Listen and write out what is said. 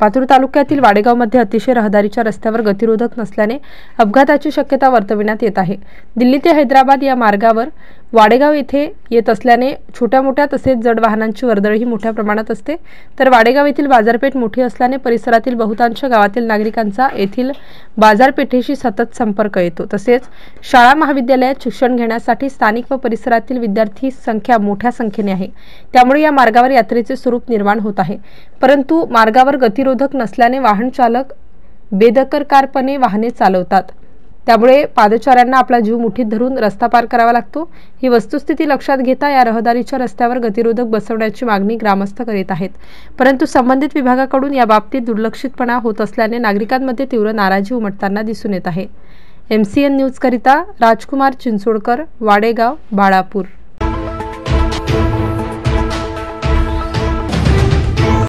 पातूर तालुक्यातील वाडेगावमध्ये अतिशय रहदारीच्या रस्त्यावर गतिरोधक नसल्याने अपघाताची शक्यता वर्तविण्यात येत आहे. दिल्ली ते हैदराबाद या मार्गावर वाडेगाव येथे येत असल्याने छोट्या मोठ्या तसेच जड वाहनांची वर्दळही मोठ्या प्रमाणात असते. तर वाडेगाव येथील बाजारपेठ मोठी असल्याने परिसरातील बहुतांश गावातील नागरिकांचा येथील बाजारपेठेशी सतत संपर्क येतो. तसेच शाळा महाविद्यालयात शिक्षण घेण्यासाठी स्थानिक व परिसरातील विद्यार्थी संख्या मोठ्या संख्येने आहे. त्यामुळे या मार्गावर यात्रेचे स्वरूप निर्माण होत आहे. परंतु मार्गावर गतिरोधक नसल्याने वाहन चालक बेदरकारपणे वाहने चालवतात. त्यामुळे पादचाऱ्यांना आपला जीव मुठीत धरून रस्ता पार करावा लागतो. ही वस्तुस्थिती लक्षात घेता या रहदारीच्या रस्त्यावर गतिरोधक बसवण्याची मागणी ग्रामस्थ करीत आहेत. परंतु संबंधित विभागाकडून या बाबतीत दुर्लक्षितपणा होत असल्याने नागरिकांमध्ये तीव्र नाराजी उमटताना दिसून येत आहे. एम सी एन न्यूजकरिता राजकुमार चिंचोडकर वाडेगाव बाळापूर.